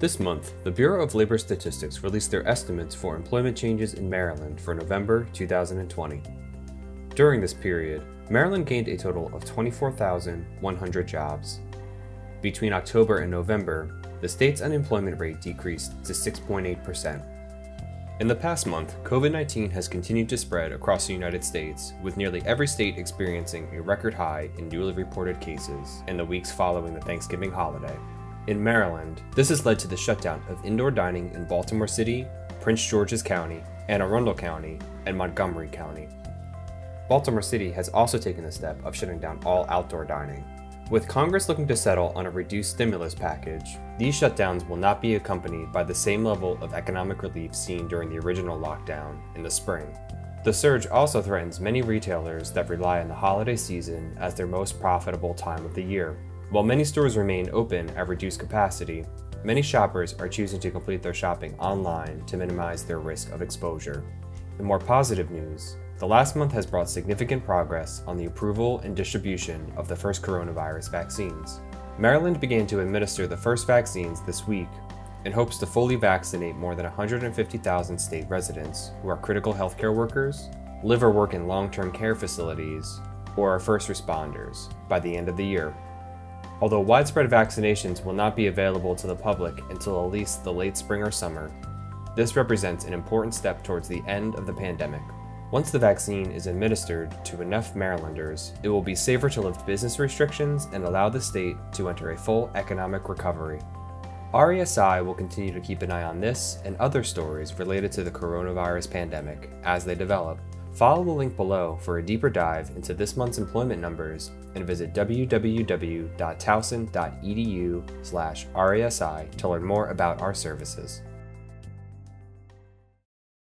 This month, the Bureau of Labor Statistics released their estimates for employment changes in Maryland for November 2020. During this period, Maryland gained a total of 24,100 jobs. Between October and November, the state's unemployment rate decreased to 6.8%. In the past month, COVID 19 has continued to spread across the United States, with nearly every state experiencing a record high in newly reported cases in the weeks following the Thanksgiving holiday. In Maryland, this has led to the shutdown of indoor dining in Baltimore City, Prince George's County, Anne Arundel County, and Montgomery County. Baltimore City has also taken the step of shutting down all outdoor dining. With Congress looking to settle on a reduced stimulus package, these shutdowns will not be accompanied by the same level of economic relief seen during the original lockdown in the spring. The surge also threatens many retailers that rely on the holiday season as their most profitable time of the year. While many stores remain open at reduced capacity, many shoppers are choosing to complete their shopping online to minimize their risk of exposure. In more positive news, the last month has brought significant progress on the approval and distribution of the first coronavirus vaccines. Maryland began to administer the first vaccines this week and hopes to fully vaccinate more than 150,000 state residents who are critical healthcare workers, live or work in long term care facilities, or are first responders by the end of the year. Although widespread vaccinations will not be available to the public until at least the late spring or summer, this represents an important step towards the end of the pandemic. Once the vaccine is administered to enough Marylanders, it will be safer to lift business restrictions and allow the state to enter a full economic recovery. RESI will continue to keep an eye on this and other stories related to the coronavirus pandemic as they develop. Follow the link below for a deeper dive into this month's employment numbers and visit www.towson.edu/resi to learn more about our services.